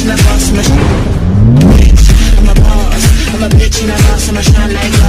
bitch and I boss, I'm a boss, I'm a and I boss, I'm a shine like